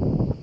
you